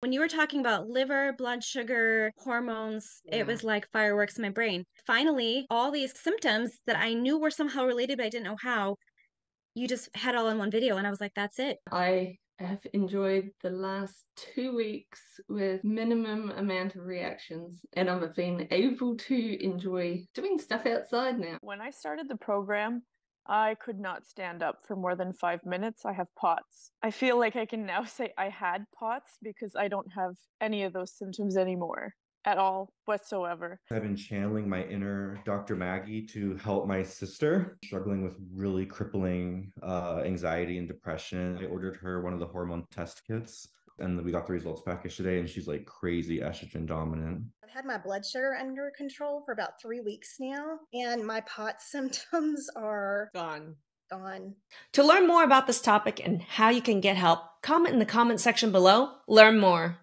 When you were talking about liver, blood sugar, hormones, Yeah. it was like fireworks in my brain. Finally, all these symptoms that I knew were somehow related, but I didn't know how, you just had all in one video. And I was like, that's it. I have enjoyed the last two weeks with minimum amount of reactions, and I've been able to enjoy doing stuff outside now. When I started the program, I could not stand up for more than five minutes. I have POTS. I feel like I can now say I had POTS because I don't have any of those symptoms anymore at all whatsoever. I've been channeling my inner Dr. Maggie to help my sister struggling with really crippling uh, anxiety and depression. I ordered her one of the hormone test kits and we got the results back yesterday and she's like crazy estrogen dominant. I've had my blood sugar under control for about three weeks now, and my pot symptoms are Gone. gone. To learn more about this topic and how you can get help, comment in the comment section below. Learn more.